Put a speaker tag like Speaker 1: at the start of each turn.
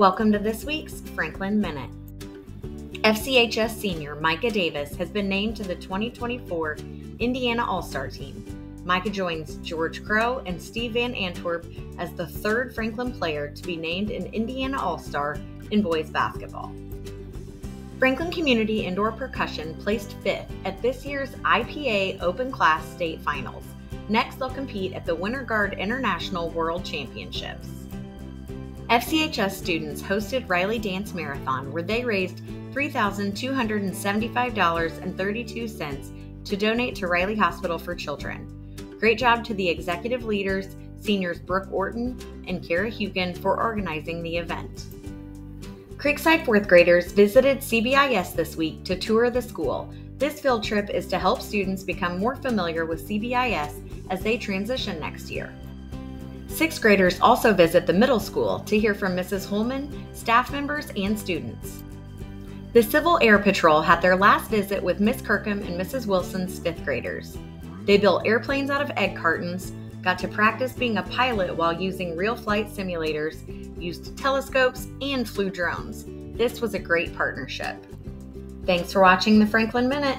Speaker 1: Welcome to this week's Franklin Minute. FCHS senior Micah Davis has been named to the 2024 Indiana All Star team. Micah joins George Crowe and Steve Van Antwerp as the third Franklin player to be named an Indiana All Star in boys basketball. Franklin Community Indoor Percussion placed fifth at this year's IPA Open Class State Finals. Next, they'll compete at the Winter Guard International World Championships. FCHS students hosted Riley Dance Marathon where they raised $3,275.32 to donate to Riley Hospital for Children. Great job to the executive leaders, seniors Brooke Orton and Kara Hukin for organizing the event. Creekside fourth graders visited CBIS this week to tour the school. This field trip is to help students become more familiar with CBIS as they transition next year. Sixth graders also visit the middle school to hear from Mrs. Holman, staff members, and students. The Civil Air Patrol had their last visit with Miss Kirkham and Mrs. Wilson's fifth graders. They built airplanes out of egg cartons, got to practice being a pilot while using real flight simulators, used telescopes, and flew drones. This was a great partnership. Thanks for watching the Franklin Minute.